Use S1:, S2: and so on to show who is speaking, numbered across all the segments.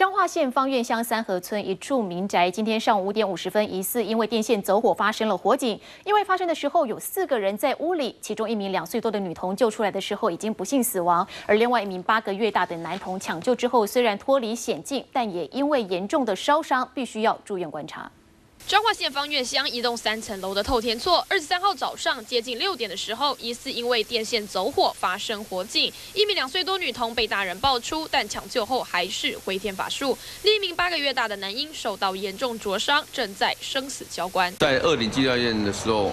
S1: 彰化县方院乡三河村一处民宅，今天上午五点五十分，疑似因为电线走火发生了火警。因为发生的时候有四个人在屋里，其中一名两岁多的女童救出来的时候已经不幸死亡，而另外一名八个月大的男童抢救之后虽然脱离险境，但也因为严重的烧伤，必须要住院观察。
S2: 彰化县方院乡一栋三层楼的透天厝，二十三号早上接近六点的时候，疑似因为电线走火发生火警，一名两岁多女童被大人抱出，但抢救后还是回天乏术。另一名八个月大的男婴受到严重灼伤，正在生死交关。
S3: 在二零急救院的时候，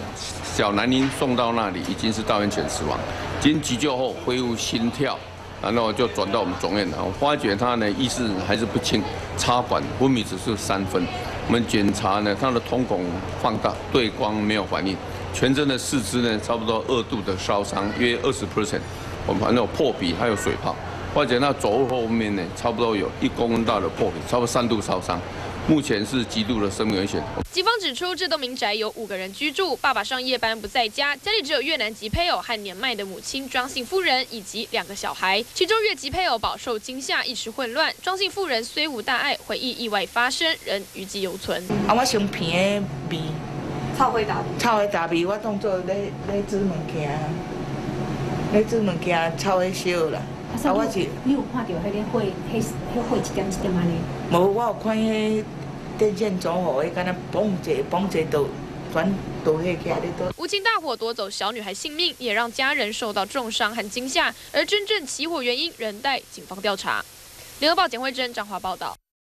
S3: 小男婴送到那里已经是到院前死亡，经急救后恢复心跳。然后就转到我们总院了，我发觉他呢意识还是不清，插管昏迷指数三分。我们检查呢，他的瞳孔放大，对光没有反应，全身的四肢呢差不多二度的烧伤，约二十 percent。我们反正有破皮，还有水泡。发觉那左后面呢，差不多有一公分大的破皮，差不多三度烧伤。目前是极度的生命危险。
S2: 警方指出，这栋民宅有五个人居住，爸爸上夜班不在家，家里只有越南籍配偶和年迈的母亲庄姓夫人以及两个小孩。其中越籍配偶饱受惊吓，一时混乱；庄姓夫人虽无大碍，回忆意外发生，仍余悸犹存。
S4: 啊，我想片的味，
S5: 臭灰大
S4: 臭味大味，我当作咧咧煮物件，咧煮物件烧啦。
S5: 啊，我是你有看到迄个火，迄迄火一点一点安尼？
S4: 无，我有看迄。电线走火，伊敢若嘣一下，嘣一下就转倒迄起来都。
S2: 无情大火夺走小女孩性命，也让家人受到重伤和惊吓，而真正起火原因仍待警方调查。联合报简慧珍、张华报道。